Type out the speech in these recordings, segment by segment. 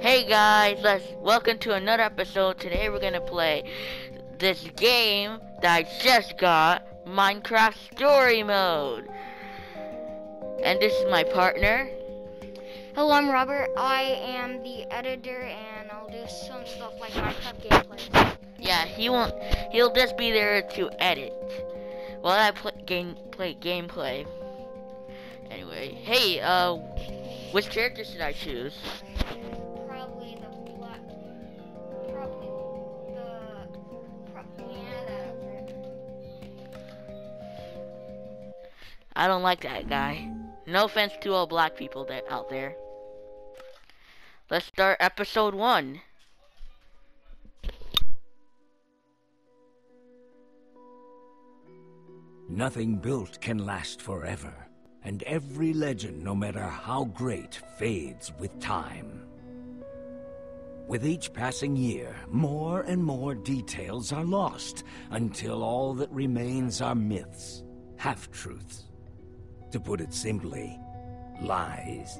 Hey guys, let's welcome to another episode. Today we're gonna play this game that I just got, Minecraft Story Mode. And this is my partner. Hello, I'm Robert. I am the editor, and I'll do some stuff like Minecraft gameplay. Yeah, he won't. He'll just be there to edit while I play game play gameplay. Anyway, hey, uh, which character should I choose? I don't like that guy. No offense to all black people that out there. Let's start episode one. Nothing built can last forever, and every legend, no matter how great, fades with time. With each passing year, more and more details are lost, until all that remains are myths, half-truths. To put it simply, lies.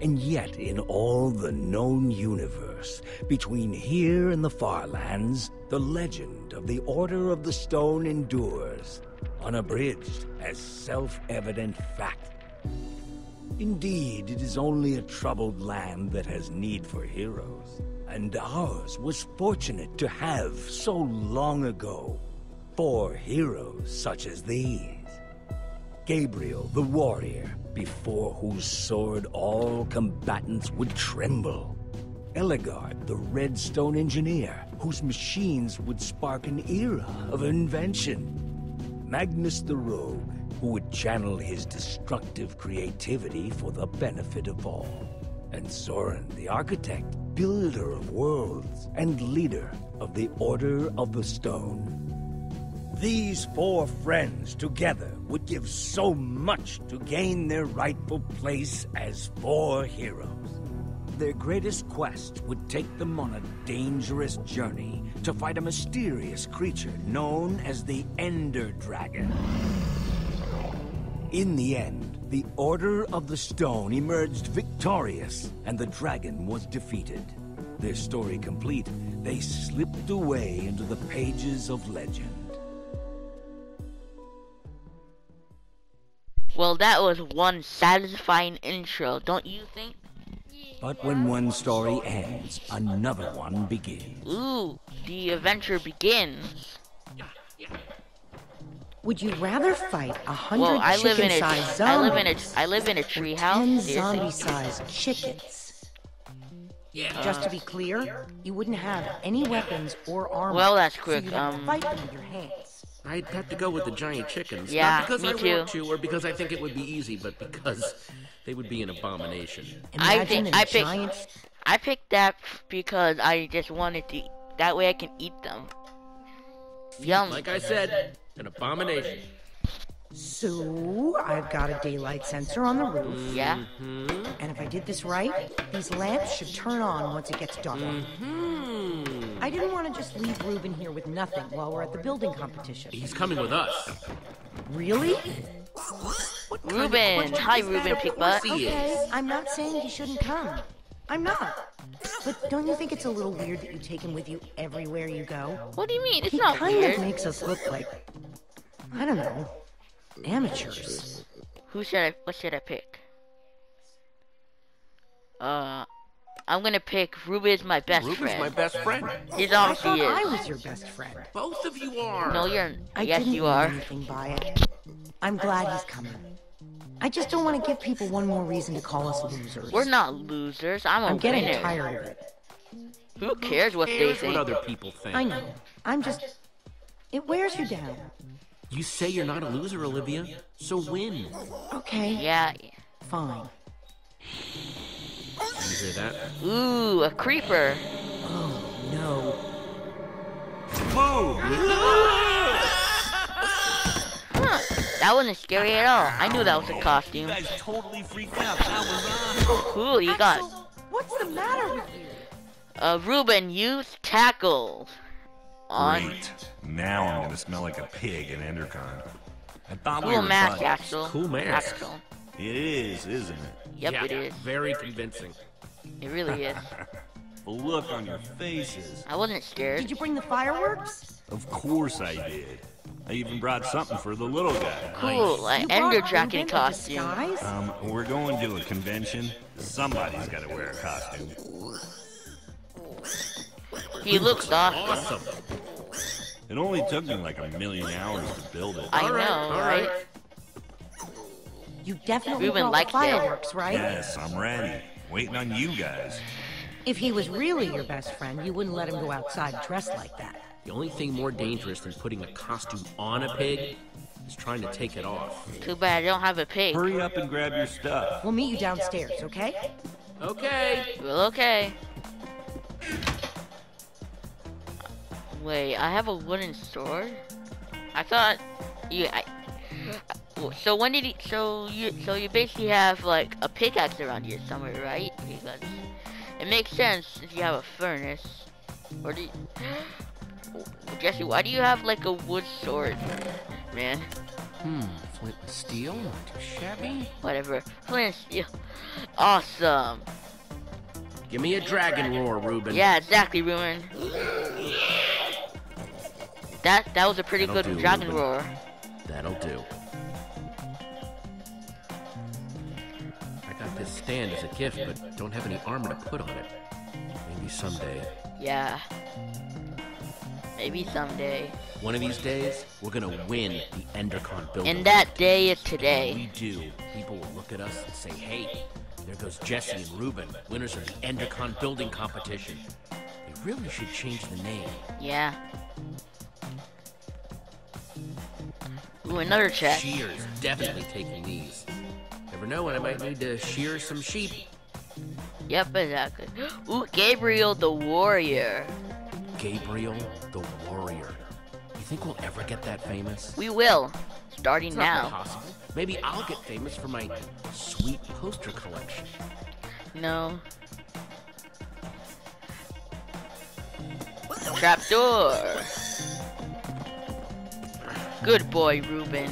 And yet, in all the known universe, between here and the far lands, the legend of the Order of the Stone endures, unabridged as self-evident fact. Indeed, it is only a troubled land that has need for heroes, and ours was fortunate to have, so long ago, four heroes such as these. Gabriel the warrior, before whose sword all combatants would tremble. Ellegaard the redstone engineer, whose machines would spark an era of invention. Magnus the rogue, who would channel his destructive creativity for the benefit of all. And Soren the architect, builder of worlds, and leader of the Order of the Stone. These four friends together would give so much to gain their rightful place as four heroes. Their greatest quest would take them on a dangerous journey to fight a mysterious creature known as the Ender Dragon. In the end, the Order of the Stone emerged victorious, and the dragon was defeated. Their story complete, they slipped away into the pages of legend. Well, that was one satisfying intro, don't you think? But when one story ends, another one begins. Ooh, the adventure begins. Would you rather fight a hundred Well, I live in a, chicken-sized I live in zombies a, I live in a or tree ten house. Zombie-sized chickens? Just to be clear, you wouldn't have any weapons or armor. Well, that's quick, you'd have to um, fight them with your hands. I'd have to go with the giant chickens. Yeah, Not because me I too. want to or because I think it would be easy, but because they would be an abomination. I Imagine think a I picked giant. I picked that because I just wanted to. That way I can eat them. Yum. Like I said, an abomination. So I've got a daylight sensor on the roof, Yeah. and if I did this right, these lamps should turn on once it gets dark. Hmm. I didn't want to just leave Reuben here with nothing while we're at the building competition. He's coming with us. Really? Reuben. Hi, Reuben Pickbutt. He Okay. I'm not saying he shouldn't come. I'm not. But don't you think it's a little weird that you take him with you everywhere you go? What do you mean? It's He not kind weird. of makes us look like, I don't know, amateurs. Who should I? What should I pick? Uh, I'm gonna pick Reuben is my best Reuben's friend. my best friend. He's I obviously thought I was your best friend. Both of you are. No, you're. I yes, didn't you mean are. anything by it. I'm glad he's coming. I just don't want to give people one more reason to call us losers. We're not losers. I'm a I'm getting winner. tired of it. Who cares what they Here's what other people think. I know. I'm just. It wears you down. You say you're not a loser, Olivia, so win. Okay, Yeah. fine. You hear that? Ooh, a creeper. Oh, no. Huh. That wasn't scary at all. I knew that was a costume. guys totally freaked out. That was Cool, you got. What's the matter with you? Uh, Reuben, use tackle. On. Great. Now I'm gonna smell like a pig in Endercon. I thought we Cool were mask. Axel. Cool mask. Axel. It is, isn't it? Yep, yeah, it is. Very convincing. It really is. The look on your faces. I wasn't scared. Did you bring the fireworks? Of course I did. I even brought something for the little guy. Cool, an You Ender Dragon costume. Um, we're going to a convention. Somebody's got to wear a costume. He looks awesome. Awesome. It only took me like a million hours to build it. I All right, know, all right? right. You definitely Reuben brought liked the it. fireworks, right? Yes, I'm ready. Waiting on you guys. If he was really your best friend, you wouldn't let him go outside dressed like that. The only thing more dangerous than putting a costume on a pig is trying to take it off. Too bad I don't have a pig. Hurry up and grab your stuff. We'll meet you downstairs, okay? Okay. Well, okay. Wait, I have a wooden sword. I thought you. I, so when did he? So you? So you basically have like a pickaxe around here somewhere, right? Because it makes sense if you have a furnace. Or do you, Jesse? Why do you have like a wood sword, man? Hmm. Flint and steel, not too shabby. Whatever. Flint and steel. Awesome. Give me a dragon roar, Reuben. Yeah, exactly, Ruin. That that was a pretty That'll good do, dragon Reuben. roar. That'll do. Stand as a gift, but don't have any armor to put on it. Maybe someday. Yeah. Maybe someday. One of these days, we're gonna win the Endercon building. And that day is When today. we do, people will look at us and say, hey, there goes Jesse and Reuben, winners of the Endercon building competition. They really should change the name. Yeah. Ooh, another chest. Shears, definitely taking these. Never know when I might need to shear some sheep. Yep, exactly. Ooh, Gabriel the warrior. Gabriel the Warrior. You think we'll ever get that famous? We will. Starting It's now. possible. Maybe I'll get famous for my sweet poster collection. No. Trapdoor. Good boy, Reuben.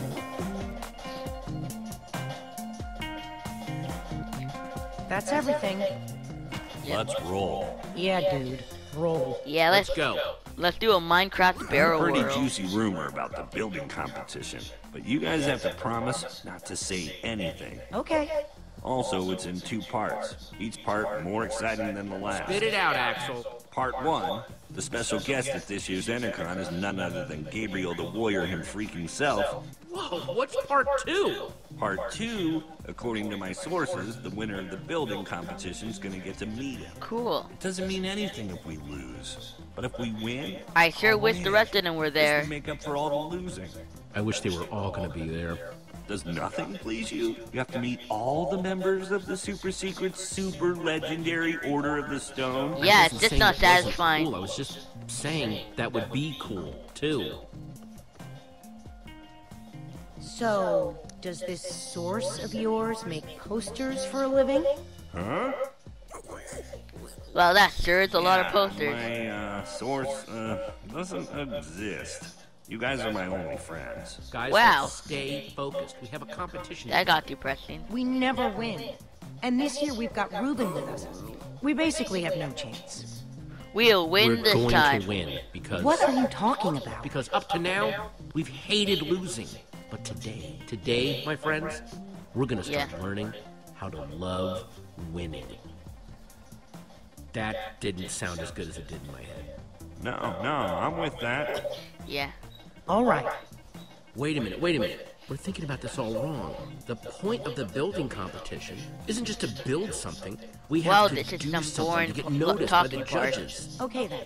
That's everything. Let's roll. Yeah, dude. Roll. Yeah, let's Let's go. let's do a Minecraft barrel roll. Pretty world. juicy rumor about the building competition, but you guys have to promise not to say anything. Okay. Also, it's in two parts. Each part more exciting than the last. Spit it out, Axel. Part one, the special guest at this year's Endercon is none other than Gabriel the Warrior him freaking self. Whoa, what's part two? Part two, according to my sources, the winner of the building competition is gonna get to meet him. Cool. It doesn't mean anything if we lose, but if we win, I sure wish the rest of them were there. make up for all the losing. I wish they were all gonna be there. Does nothing please you? You have to meet all the members of the super secret, super legendary Order of the Stone. Yeah, it's just not it wasn't satisfying. Cool. I was just saying that would be cool, too. So, does this source of yours make posters for a living? Huh? Well, that sure is a lot of posters. My uh, source uh, doesn't exist. You guys are my only friends. Guys, Wow. stay focused. We have a competition. That got depressing. We never win. And this year we've got Reuben with us. We basically have no chance. We'll win We're this going time. to win because What are you talking about? because up to now we've hated losing, but today, today, my friends, we're gonna start Yeah. learning how to love winning. That didn't sound as good as it did in my head. No, no, I'm with that. Yeah. All right. Wait a minute, wait a minute. We're thinking about this all wrong. The point of the building competition isn't just to build something. We have Well, to this is do some something boring to get noticed by the talking part. judges. Okay then.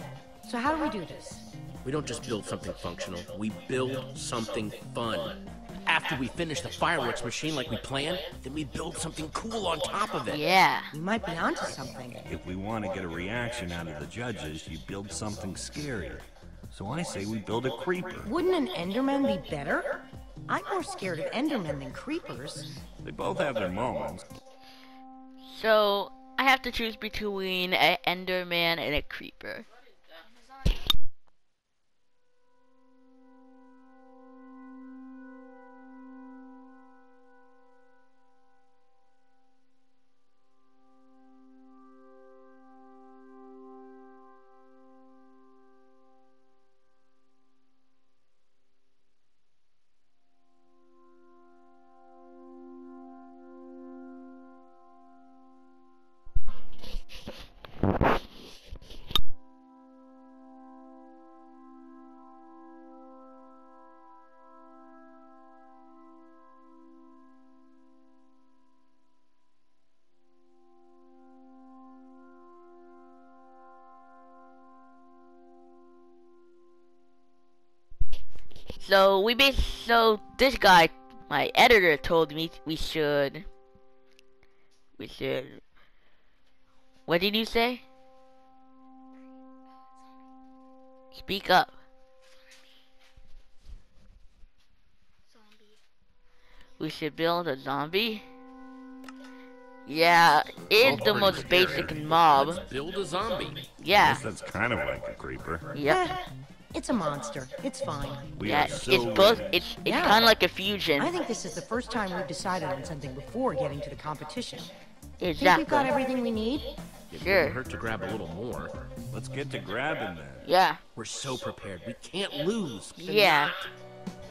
So how do we do this? We don't just build something functional, we build something fun. After we finish the fireworks machine like we planned, then we build something cool on top of it. Yeah. We might be onto something. If we want to get a reaction out of the judges, you build something scary. So I say we build a creeper. Wouldn't an Enderman be better? I'm more scared of Endermen than creepers. They both have their moments. So I have to choose between an Enderman and a Creeper. So we bas so this guy, my editor told me we should, we should. What did you say? Speak up. Zombie. We should build a zombie. Yeah, it's Oh, the most basic mob. Let's build a zombie. Yeah. Guess that's kind of like a creeper. Yep. It's a monster. It's fine. We Yeah. are so It's both. It's it's Yeah. kind of like a fusion. I think this is the first time we've decided on something before getting to the competition. Exactly. Think Exactly. we've got everything we need? It Sure. wouldn't hurt to grab a little more. Let's get to grabbing then. Yeah. We're so prepared. We can't lose. Yeah.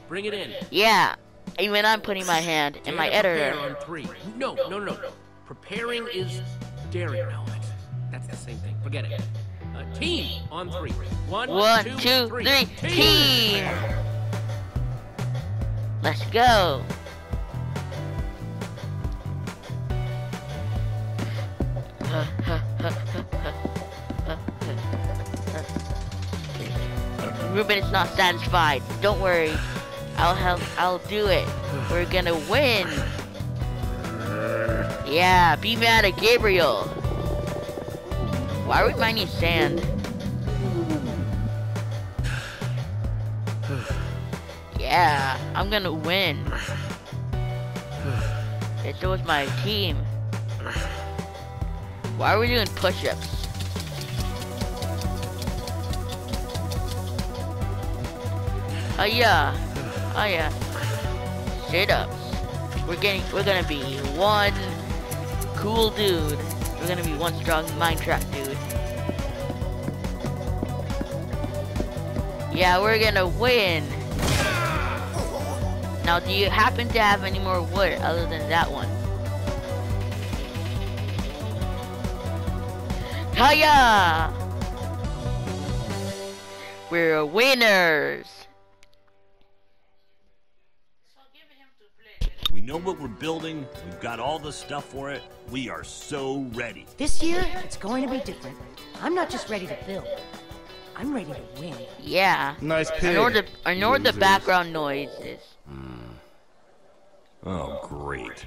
Bring it in. Yeah. Even I'm putting my hand in my Dare prepare editor. on three. No, no, no, no. Preparing is daring. No, that's, that's the same thing. Forget it. Uh, team on three. One, One, two, two, three. three. Team. Let's go. Reuben is not satisfied. Don't worry. I'll help. I'll do it. We're gonna win. Yeah, be mad at Gabriel. Why are we mining sand? Yeah, I'm gonna win. So is my team. Why are we doing push-ups? Oh yeah, oh yeah. Sit-ups. We're getting, we're gonna be one cool dude. We're gonna be one strong Minecraft dude. Yeah, we're gonna win. Now, do you happen to have any more wood other than that one? Hiya! We're winners! Know what we're building. We've got all the stuff for it. We are so ready. This year, it's going to be different. I'm not just ready to build. I'm ready to win. Yeah. Nice pig. Ignore the, ignore the background noises. Hmm. Oh, great.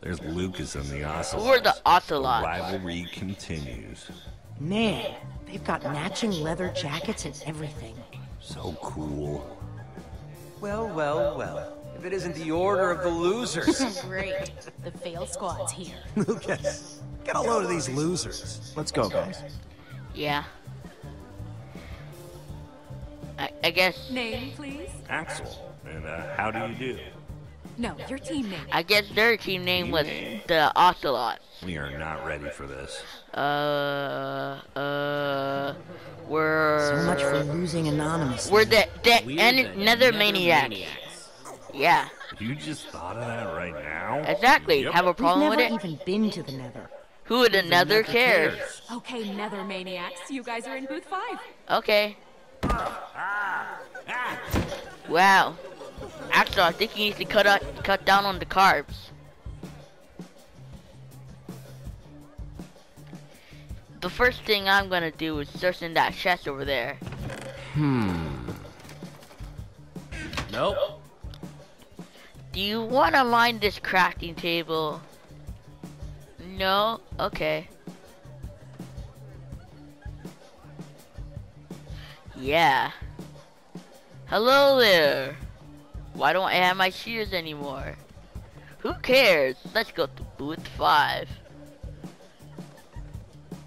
There's Lucas and the Ocelots. Who are the The Ocelots? rivalry continues. Man, they've got matching leather jackets and everything. So cool. Well, well, well. If it isn't the order of the losers. Great. The fail squad's here. Lucas, get a load of these losers. Let's go, guys. Yeah. I, I guess Name, please? Axel. And uh, how do you do? No, your team name. I guess their team name was the Ocelots. We are not ready for this. Uh, uh, we're So much for losing anonymous. we're the the We're en- the Nether Maniacs. Maniacs. Yeah, You just thought of that right now? exactly. Yep. Have a We've problem with never it? even been to the Nether. Who would another cares? Okay, Nether Maniacs, you guys are in booth five. Okay. Wow. Axel, I think you need to cut out, cut down on the carbs. The first thing I'm gonna do is search in that chest over there. Hmm. Nope. Do you want to mine this crafting table? No? Okay. Yeah. Hello there. Why don't I have my shears anymore? Who cares? Let's go to booth 5.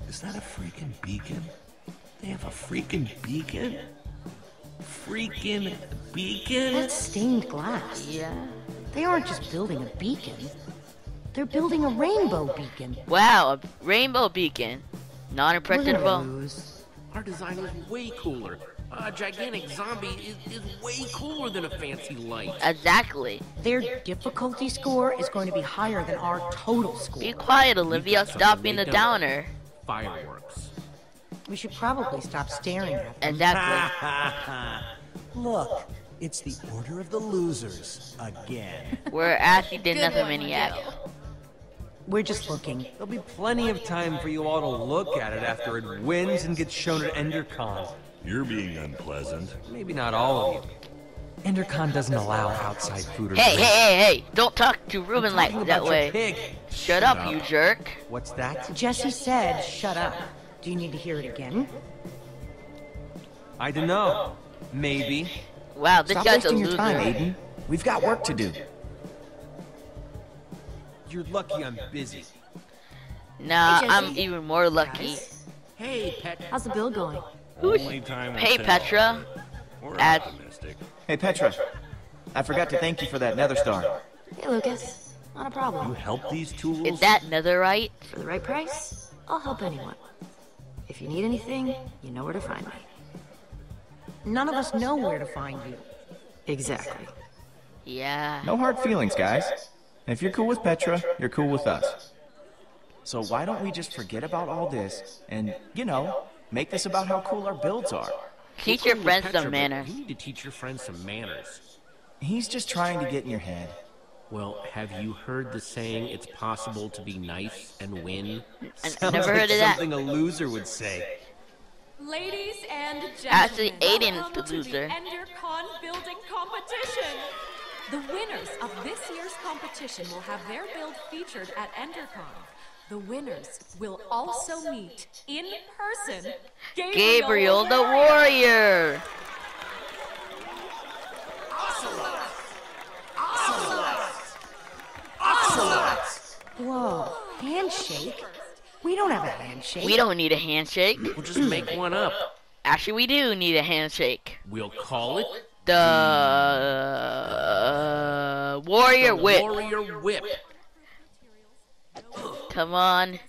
Is that a freaking beacon? They have a freaking beacon? Freaking beacon? That's stained glass. Yeah. They aren't just building a beacon. They're building a rainbow beacon. Wow, a rainbow beacon. Not We're impressive at gonna all. lose. Our design is way cooler. A gigantic zombie is, is way cooler than a fancy light. Exactly. Their difficulty score is going to be higher than our total score. Be quiet, Olivia. Stop being a downer. Fireworks. We should probably stop staring at them. Exactly. Look, it's the order of the losers again. We're actually the Good Nether one, Maniac. Miguel. We're just looking. There'll be plenty of time for you all to look at it after it wins and gets shown at EnderCon. You're being unpleasant. Maybe not all of you. Endercon doesn't allow outside food or Hey, hey, drink. hey, hey! Don't talk to Reuben like that way. Pig. Shut up, you jerk. What's that? Jesse said, shut up. Do you need to hear it again? I don't know. Maybe. Wow, this Stop guy's a wasting your time, Aiden. We've got work to do. You're lucky I'm busy. Nah, Hey, I'm even more lucky. Hey, Pet. How's the bill going? Who's? Only time Hey. Petra. We're As- optimistic. Hey, Petra. I forgot to thank you for that nether star. Hey, Lucas. Not a problem. You help these tools? Is that netherite? For the right price, I'll help anyone. If you need anything, you know where to find me. None of us know where to find you. Exactly. Yeah. No hard feelings, guys. If you're cool with Petra, you're cool with us. So why don't we just forget about all this and, you know, make this about how cool our builds are? Teach your friends Petra, some manners. You need to teach your friends some manners. He's just trying to get in your head. Well, have you heard the saying, it's possible to be nice and win? I I never heard of that. Something a loser would say. Ladies and gentlemen, Actually, Aiden's welcome the to loser. EnderCon building competition. The winners of this year's competition will have their build featured at EnderCon. The winners will also meet in person Gabriel the Warrior. Whoa, handshake? We don't have a handshake. We don't need a handshake. We'll just make one up. Actually, we do need a handshake. We'll call it The uh, Warrior the Whip. Warrior Whip. Come on.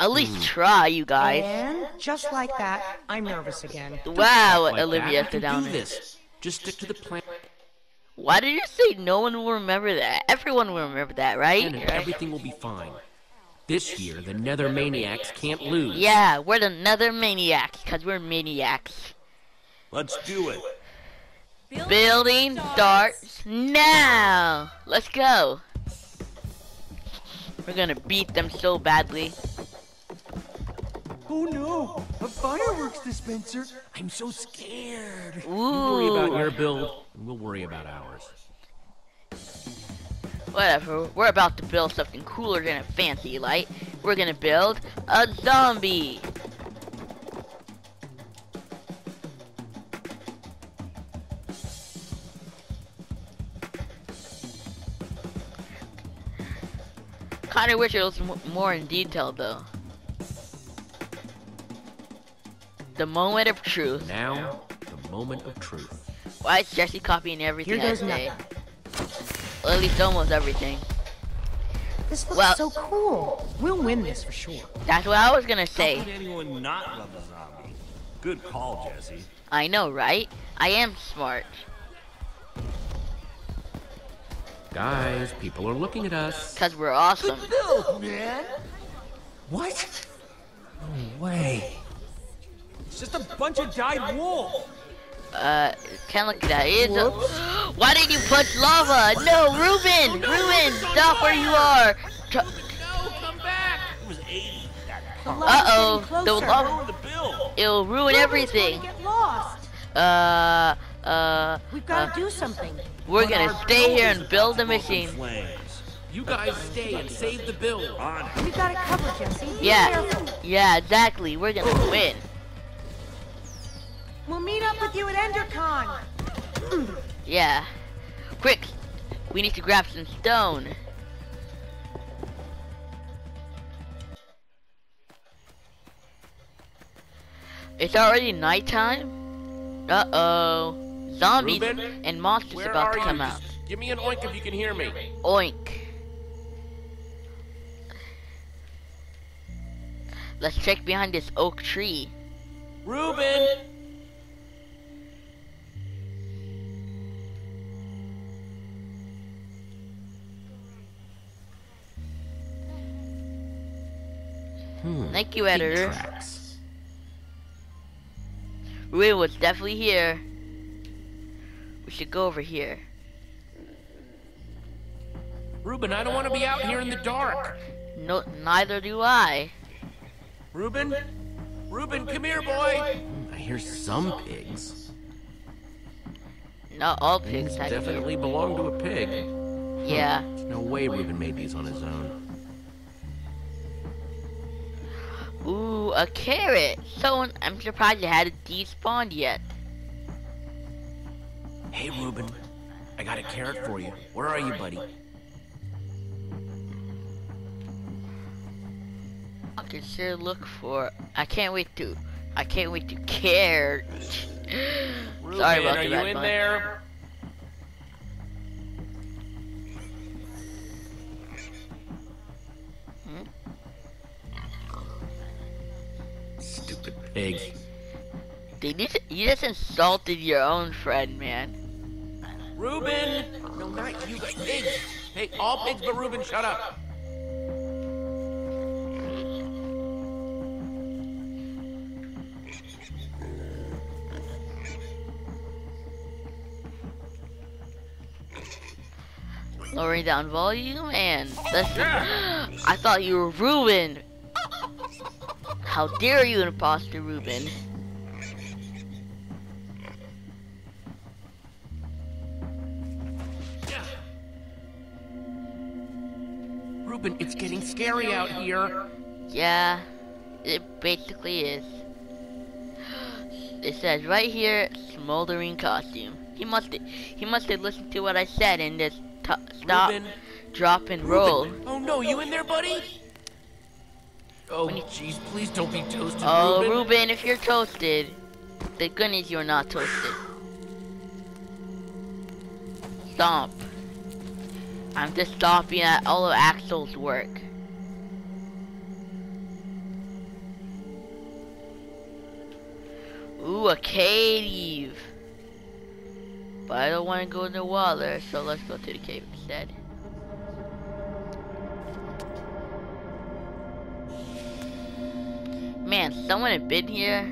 At least try, you guys. And just like that, I'm nervous again. Wow, Like Olivia we can down do this. Just stick to the plan, Why did you say no one will remember that? Everyone will remember that, right? and everything will be fine. This year, the Nether Maniacs can't lose. Yeah, we're the Nether Maniacs, because we're maniacs. Let's do it. Building starts now. Let's go. We're gonna beat them so badly. Oh no! A fireworks dispenser! I'm so scared. You worry about your build, and we'll worry about ours. Whatever. We're about to build something cooler than a fancy light. We're gonna build a zombie. Kinda wish it was m- more in detail though. The moment of truth. Now, the moment of truth. Why is Jesse copying everything Here I say? nothing. Well, at least almost everything. This looks Well- so cool. We'll win this for sure. That's what I was gonna How say. could anyone not love a zombie? Good call, Jesse. I know, right? I am smart. Guys, people are looking at us. Cause we're awesome. Build, man! What? No way. It's just a bunch of dyed wool! Uh, kinda like that is. A... Why did you punch lava? No, Reuben! Reuben, stop where you are! Tr- No, come back! It was 80. That The punk Uh-oh, getting the lava- ruined the bill. It'll ruin Reuben's everything. get lost. Uh, uh, We've got to uh, do something. we're gonna stay here and build the about to go up in machine. Flames. You guys stay and save the build. We've got it covered, Jesse. Be Yeah, careful. yeah, exactly. We're gonna win. We'll meet up with you at EnderCon. Yeah. Quick, we need to grab some stone. It's already nighttime. Uh oh. Zombies Reuben, and monsters Where about are to come you? out. Just give me an oink if you can hear me. Oink. Let's check behind this oak tree. Reuben! Hmm. Thank you, Pig editor. tracks. Reuben was definitely here. We should go over here. Reuben, I don't want to be out here in the dark. No, neither do I. Reuben? Reuben, come here, boy. I hear some pigs. Not all pigs technically. definitely belong to a pig. Yeah. There's no way Reuben made these on his own. Ooh, a carrot. So I'm surprised it hadn't despawned yet. Hey, Reuben. I got a carrot for you. Where are you, buddy? I can sure look for. I can't wait to. I can't wait to care. Reuben, Sorry about are you in there? Stupid pig. They just, you just insulted your own friend, man. Reuben! No, not you, but pigs! Hey, all pigs but Reuben, shut up! Lowering down volume and let's. I thought you were Reuben. How dare you, imposter Ruben? Reuben, it's getting scary out here. Yeah, it basically is. It says right here, smoldering costume. He must he must have listened to what I said and just stop, drop, and roll. Oh no, you in there, buddy? Oh, jeez, please don't be toasted, Oh, Reuben. Ruben, if you're toasted, the goodness you're not toasted. Stomp. I'm just stopping at all of Axel's work. Ooh, a cave. But I don't want to go in the water, so let's go to the cave instead. Man, someone had been here.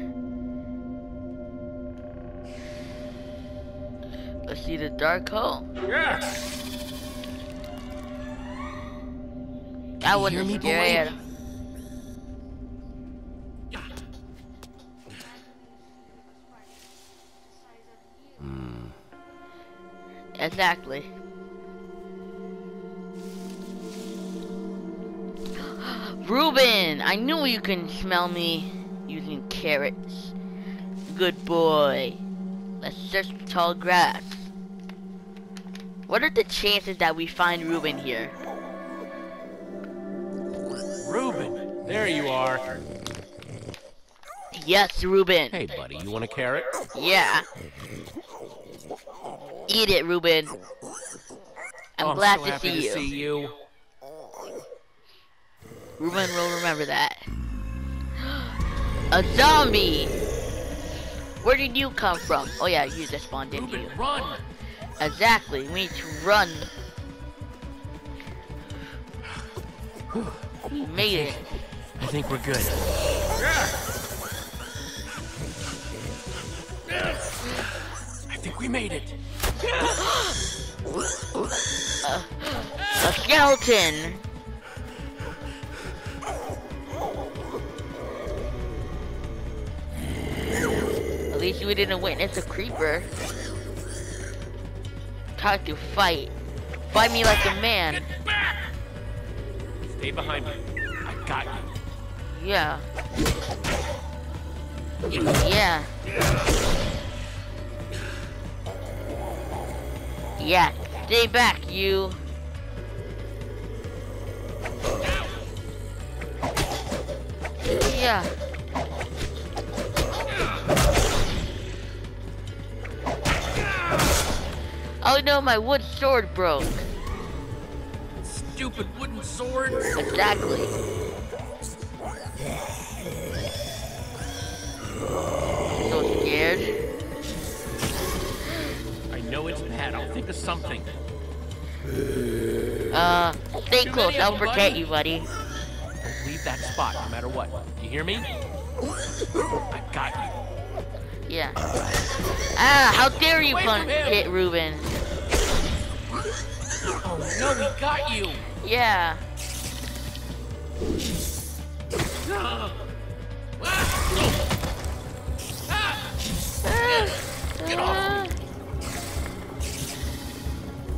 Let's see the dark hole. Yeah. That hear me, scary boy? at. Hmm. Exactly. Reuben, I knew you can smell me using carrots. Good boy. Let's search the tall grass. What are the chances that we find Reuben here? Reuben, there you are. Yes, Reuben. Hey, buddy, you want a carrot? Yeah. Eat it, Reuben. I'm Oh, glad so to see to see you. Reuben will remember that. A zombie! Where did you come from? Oh yeah, you just spawned into you. Run! Exactly, we need to run. We made it. I think we're good. I think we made it. A skeleton! Least we didn't witness a creeper. Time to fight. Fight me like a man. Stay behind me. I got you. Yeah. Yeah. Yeah. Stay back, you. Yeah. Oh no, my wood sword broke. Stupid wooden sword. Exactly. So scared. I know it's bad. I'll think of something. Uh, stay Too close. I'll protect you, buddy. Don't leave that spot, no matter what. You hear me? I got you. Yeah. Ah, how dare you punch hit Reuben? No, we got you. Yeah.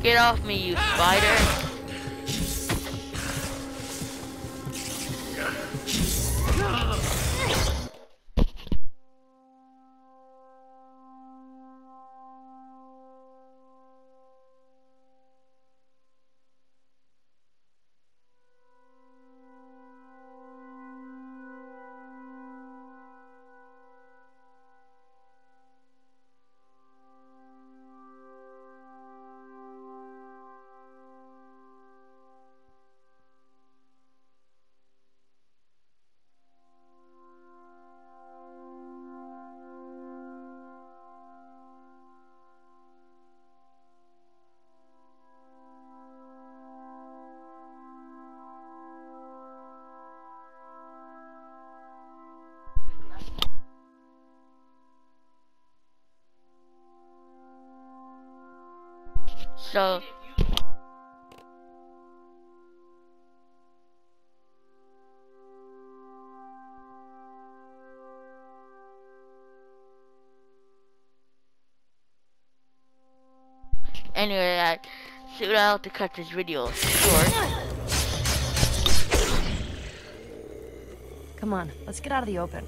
Get off me, you spider. So Anyway, I should I have to cut this video short. Come on, let's get out of the open.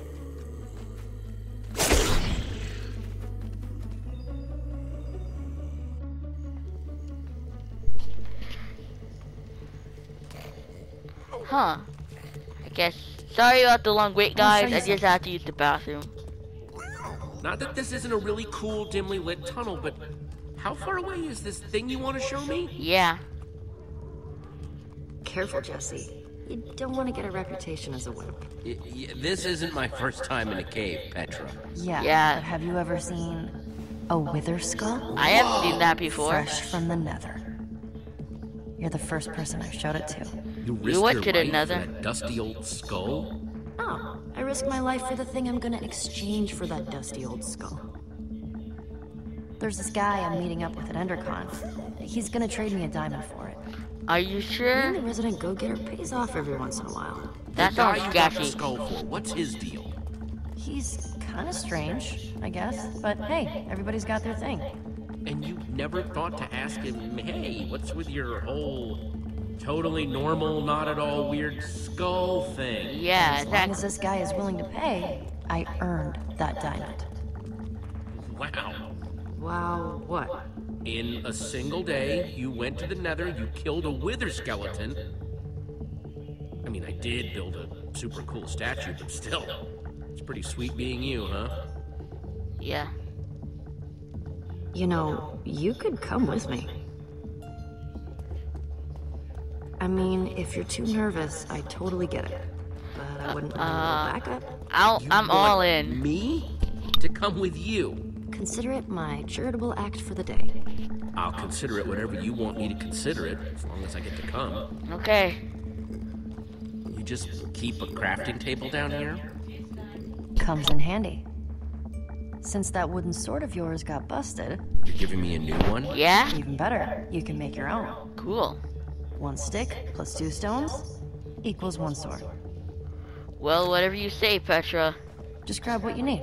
Huh. I guess. Sorry about the long wait, guys. you I just had to use the bathroom. Not that this isn't a really cool, dimly lit tunnel, but how far away is this thing you want to show me? Yeah. Careful, Jesse. You don't want to get a reputation as a wimp. Y- y- this isn't my first time in a cave, Petra. Yeah. Yeah. Have you ever seen a wither skull? I haven't seen that before. Fresh from the nether. You're the first person I've showed it to. You risked went your to the life for that dusty old skull? Oh, I risk my life for the thing I'm gonna exchange for that dusty old skull. There's this guy I'm meeting up with at EnderCon. He's gonna trade me a diamond for it. Are you Being sure? the resident go-getter pays off every once in a while. That the guy sounds you got the sketchy. skull for, what's his deal? He's kind of strange, I guess. But hey, everybody's got their thing. And you never thought to ask him, hey, what's with your whole totally normal, not at all weird skull thing? Yeah, As long as this guy is willing to pay, I earned that diamond. Wow. Wow, what? In a single day, you went to the nether, you killed a wither skeleton. I mean, I did build a super cool statue, but still. It's pretty sweet being you, huh? Yeah. You know, you could come with me. I mean, if you're too nervous, I totally get it. But I wouldn't mind a Uh, little backup. I'll, You I'm want all in. Me? To come with you. Consider it my charitable act for the day. I'll consider it whatever you want me to consider it, as long as I get to come. Okay. You just keep a crafting table down here? Comes in handy. Since that wooden sword of yours got busted, You're giving me a new one? Yeah? even better, you can make your own. Cool. One stick plus two stones equals one sword. Well, whatever you say, Petra. Just grab what you need.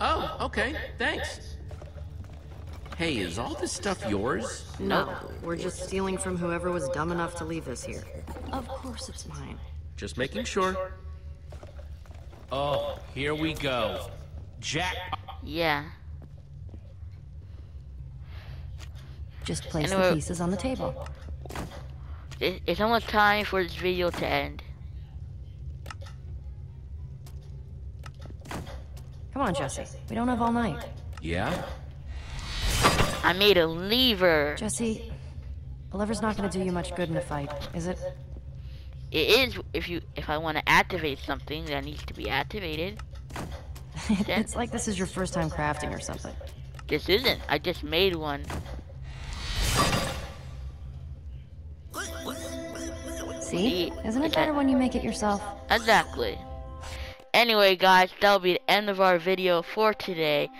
Oh, okay, thanks. Hey, is all this stuff yours? No, we're just stealing from whoever was dumb enough to leave this here. Of course it's mine. Just making sure. Oh, here we go. Jack. Yeah. Just place Anyway- the pieces on the table. It, it's almost time for this video to end. Come on, Jesse. We don't have all night. Yeah? I made a lever. Jesse, a lever's not gonna do you much good in a fight, is it? It is if you if I want to activate something that needs to be activated. it's like this is your first time crafting or something. This isn't. I just made one. See? Isn't it better when you make it yourself? Exactly. Anyway, guys, that'll be the end of our video for today.